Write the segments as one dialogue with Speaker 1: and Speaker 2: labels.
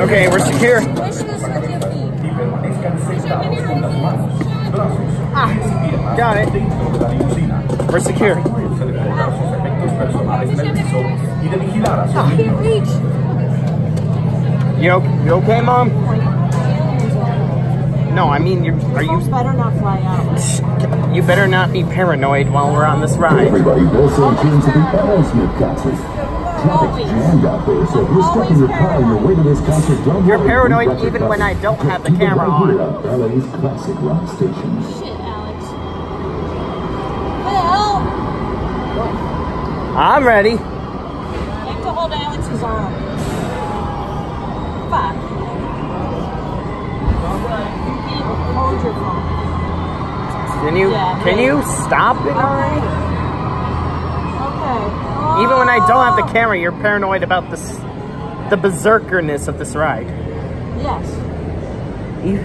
Speaker 1: Okay, we're secure.
Speaker 2: Deixa eu subir aqui.
Speaker 3: y permanezcan sentados con las manos, brazos,
Speaker 1: Ah,
Speaker 3: pies y piernas
Speaker 1: got it.
Speaker 3: dentro de la limusina.
Speaker 1: We're secure.
Speaker 3: Asegúrense de colocar sus efectos personales en el piso y de vigilar a su
Speaker 2: I can't reach.
Speaker 1: You, o- you okay, Mom? No, I mean, you are are you?
Speaker 2: Folks better not fly out.
Speaker 1: You better not be paranoid while we're on this ride.
Speaker 4: Everybody also tuned to the Aerosmith concert. Traffic jammed out there, so if you're stuck in your car on your way to this concert, don't
Speaker 1: You're
Speaker 4: worry,
Speaker 1: paranoid
Speaker 4: we've
Speaker 1: even when I don't have the camera
Speaker 4: right here
Speaker 1: on.
Speaker 4: on LA's classic rock station.
Speaker 2: Shit, Alex. Well,
Speaker 1: I'm ready.
Speaker 2: I have to hold Alex's arm. Fuck. You can't hold your phone.
Speaker 1: Can you
Speaker 2: Yeah,
Speaker 1: can you stop it?
Speaker 2: Alright. Okay.
Speaker 1: Even when I don't have the camera, you're paranoid about this, the berserkerness of this ride.
Speaker 2: Yes.
Speaker 1: You-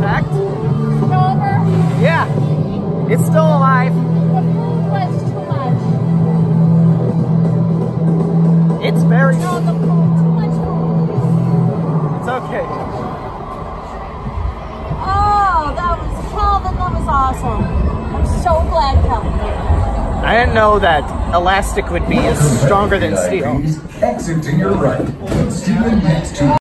Speaker 1: phone would be intact.
Speaker 2: Over.
Speaker 1: Yeah, it's still alive.
Speaker 2: The food was too much.
Speaker 1: It's very.
Speaker 2: No, the food, too much food.
Speaker 1: It's okay.
Speaker 2: Oh, that was Calvin. That was awesome. I'm so glad Calvin did.
Speaker 1: I didn't know that elastic would be stronger than steel.
Speaker 3: Exit to your right. Stealing next to